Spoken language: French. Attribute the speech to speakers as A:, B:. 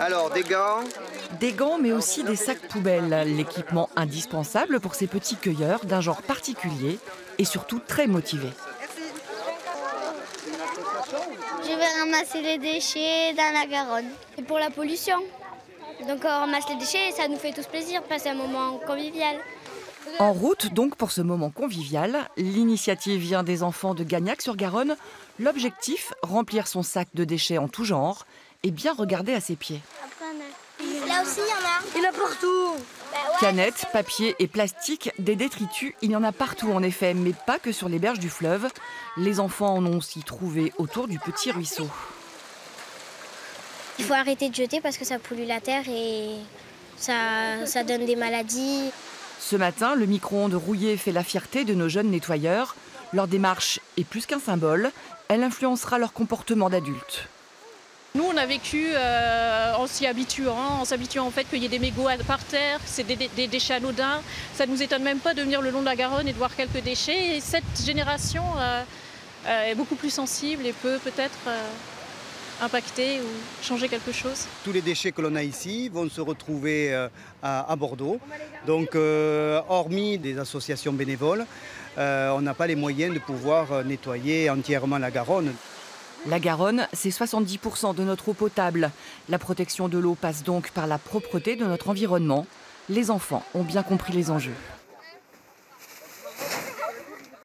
A: Alors, des gants
B: Des gants, mais aussi des sacs poubelles, l'équipement indispensable pour ces petits cueilleurs d'un genre particulier et surtout très motivés.
C: Je vais ramasser les déchets dans la Garonne.
D: Et pour la pollution. Donc on ramasse les déchets et ça nous fait tous plaisir, passer un moment convivial.
B: En route donc pour ce moment convivial, l'initiative vient des enfants de Gagnac-sur-Garonne. L'objectif, remplir son sac de déchets en tout genre et bien regarder à ses pieds.
C: Là aussi, il y en a.
D: Il y en a partout.
B: Canettes, papier et plastique, des détritus, il y en a partout en effet, mais pas que sur les berges du fleuve. Les enfants en ont aussi trouvé autour du petit ruisseau.
D: Il faut arrêter de jeter parce que ça pollue la terre et ça, ça donne des maladies.
B: Ce matin, le micro-ondes rouillé fait la fierté de nos jeunes nettoyeurs. Leur démarche est plus qu'un symbole, elle influencera leur comportement d'adultes.
E: Nous, on a vécu euh, en s'y habituant, en s'habituant en fait qu'il y ait des mégots par terre, c'est des, des- déchets anodins. Ça ne nous étonne même pas de venir le long de la Garonne et de voir quelques déchets. Et cette génération euh, euh, est beaucoup plus sensible et peut peut-être impacter ou changer quelque chose.
A: Tous les déchets que l'on a ici vont se retrouver à, Bordeaux. Donc, hormis des associations bénévoles, on n'a pas les moyens de pouvoir nettoyer entièrement la Garonne.
B: La Garonne, c'est 70% de notre eau potable. La protection de l'eau passe donc par la propreté de notre environnement. Les enfants ont bien compris les enjeux.